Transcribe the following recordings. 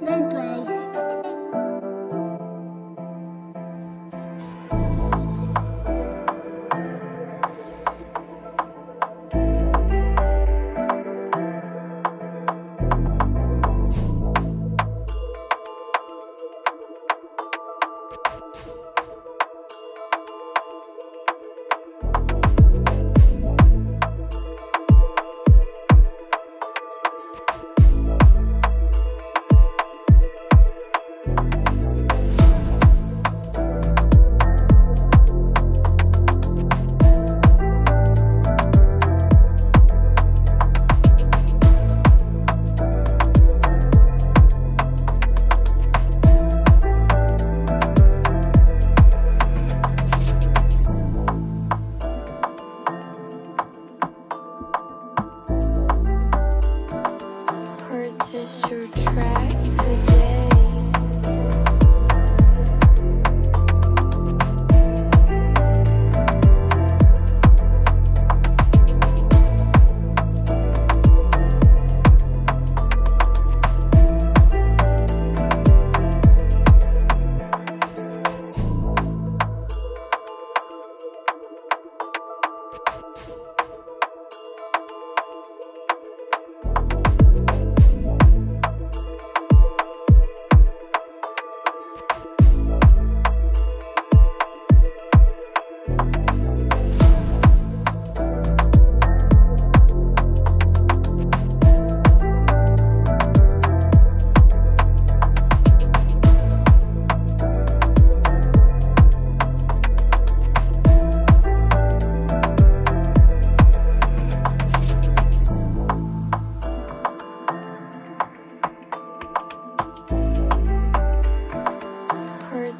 Bye bye. Purchase your track.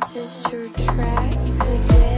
just your track today.